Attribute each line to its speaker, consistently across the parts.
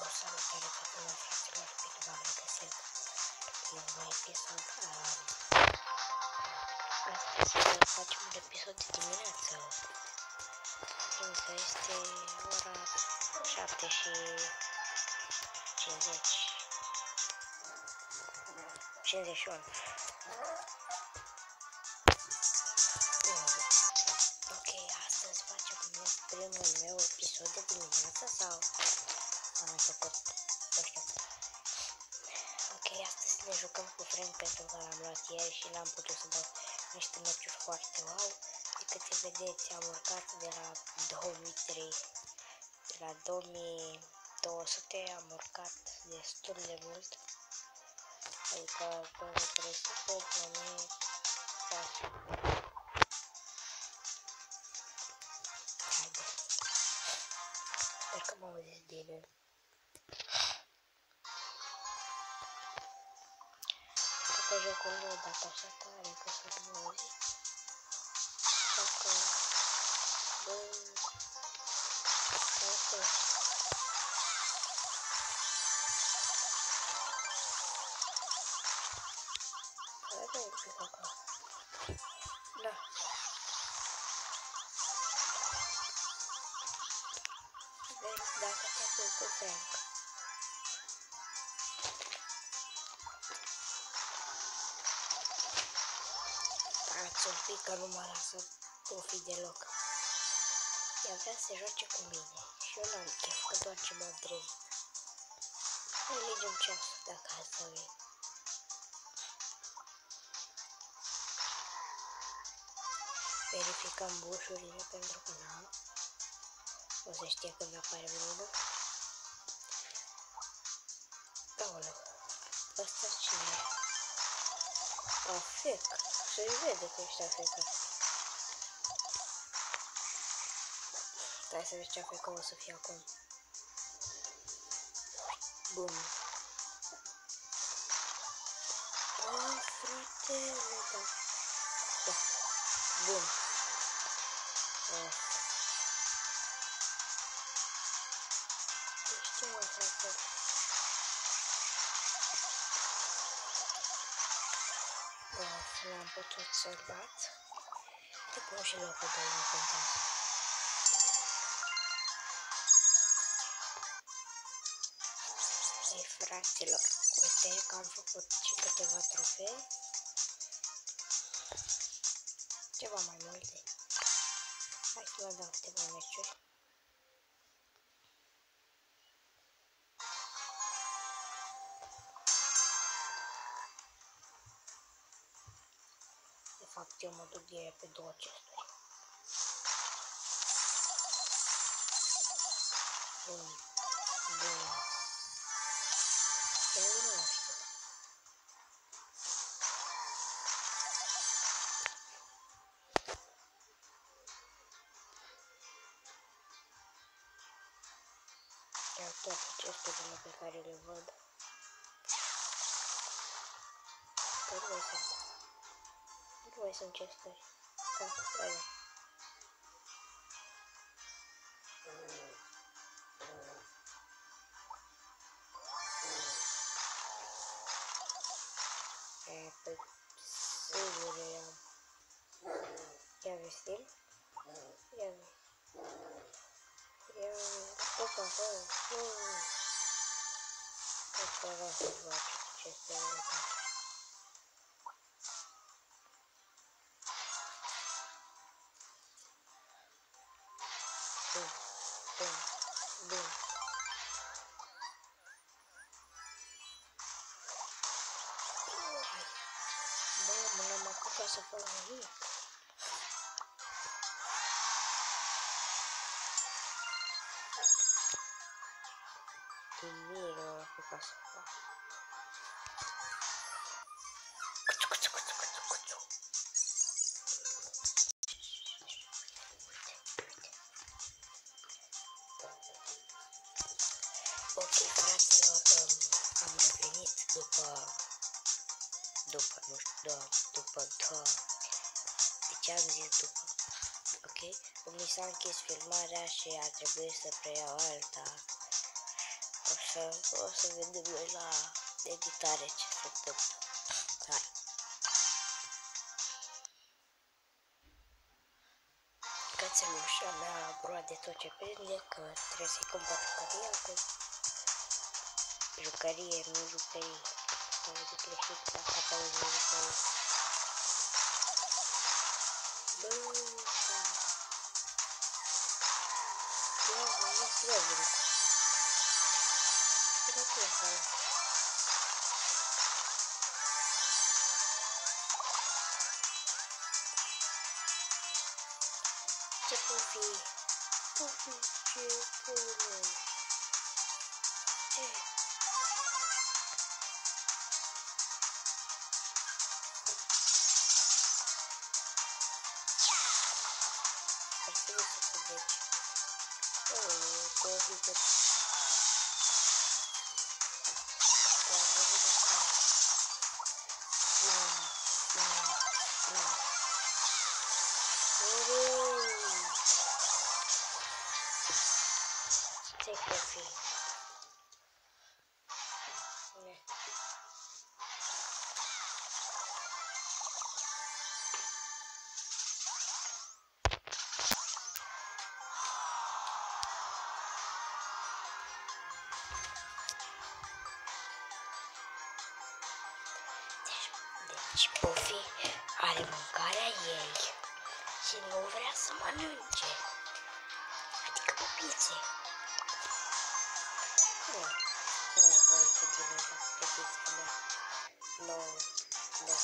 Speaker 1: O salutare tuturor fraților, bine v-am regăsit la un nou episod. Um, astăzi facem un episod de dimineață. Însă este ora 7 și 50. 51. Ok, astăzi facem primul meu episod de dimineață sau am mai făcut, nu știu. Ok, astăzi ne jucăm cu Frank pentru că l-am luat ieri și l-am putut să dau niște meciuri foarte wow. De câte vedeți, am urcat de la 2003, de la 2200 am urcat destul de mult. Adică până 300, până 1400. Haide. Sper că mă auziți bine. Cred că jocul nu a dat așa tare că să nu mă auziți. Așa că... Bă... Ok. Hai că un pic acolo. Da. Vezi dacă te pui cu Frank. Stați un pic că nu mă lasă profi deloc. Ea vrea să se joace cu mine și eu n-am chef că doar ce m-am trezit. Îi legem ceasul dacă asta e. Verificăm bușurile pentru că n-am. O să știe când apare vreunul. Aoleu, ăsta cine e? Afec, se vede că ești afecat. Stai să vezi ce afecă o să fie acum. Bum. Bă, frate, da. Da. Bun. Uh. Ce mă frate? Of, n-am putut să-l bat. Te pun și locul de nu contează. Ei, fraților, uite că am făcut și câteva trofee. Ceva mai multe. Hai să vă dau câteva meciuri. Eu mă duc direct pe două chesturi. Bun. Bun. Eu nu știu. Iar toate chesturile pe care le văd. Că nu sunt. Nu mai sunt chesturi. Da, da. E, păi, sigur i-am. Ia vestim? Ia vezi. Ia bun, bun. Bă, mă n-am apucat să fac nimic. Nimic de ce am zis după, ok? Mi s-a închis filmarea și a trebuit să preiau alta, O să, o să vedem noi la editare ce se întâmplă. Hai. Cățelușa mea broade tot ce prinde, că trebuie să-i cumpăr jucăria, că jucărie, nu jucărie. Am văzut greșit, dar asta e jucărie. Bă, da. Ia, mă, nu trebuie. Cine cu asta? Ce pufi? Pufi, ce pune? Ce? Ar Ờ, oh, coffee. Deci Pufi are mâncarea ei și nu vrea să mănânce. Adică pupițe. Nu, nu ai voie cu tine, pupița mea. Nu, nu,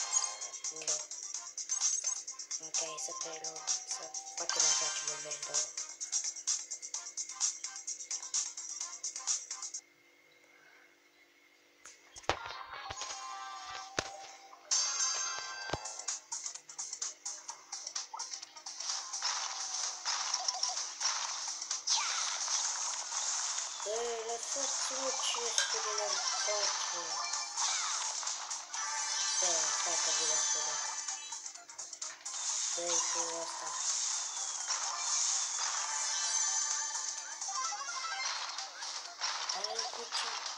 Speaker 1: nu. Ok, să preluăm, să poate mai facem un vendor. Băi, Da, stai că vine acolo. Dă-i cu ăsta. Hai cu ce? Nu,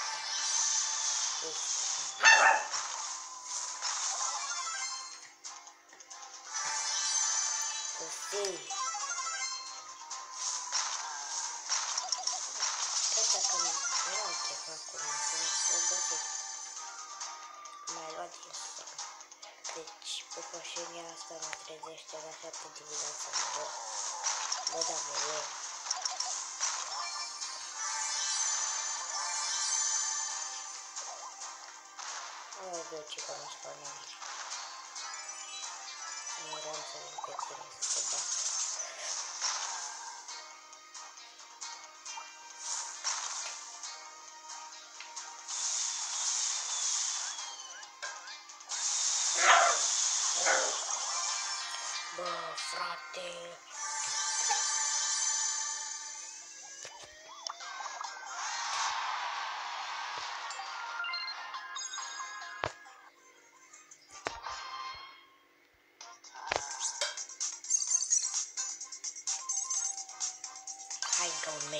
Speaker 1: Copii. Cred că nu am ce fac cu mine, să nu găsesc. Mai luat din stoc. Deci, păpășenia asta mă trezește la 7 dimineața, bă. Bă, da, bă, e. Nu văd ce că nu spune aici. Nu vreau să vin pe tine să te bat. Bă, frate!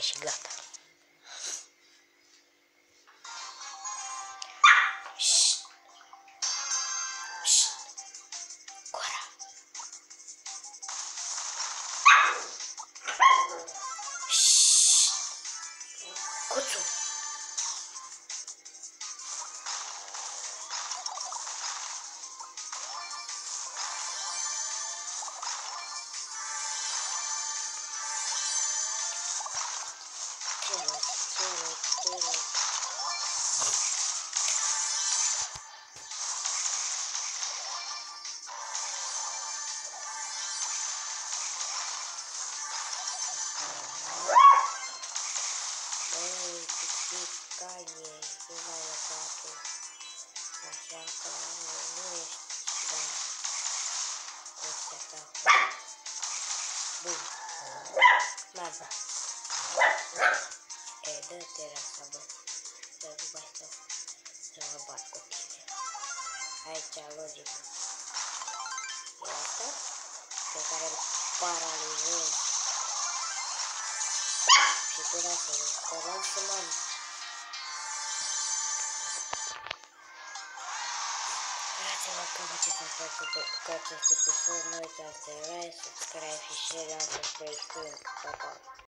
Speaker 1: Gracias. Băi, pisicaie, nu mai lăsat Așa că Să mai stau. Să mă bat cu tine. Aici logică. E asta? Pe care îl paralizezi. Și tu lasă-mă. Te rog să mă Fraților, cam acesta a fost cu acest episod. Nu uitați de like, subscribe și share, am să Pa, pa!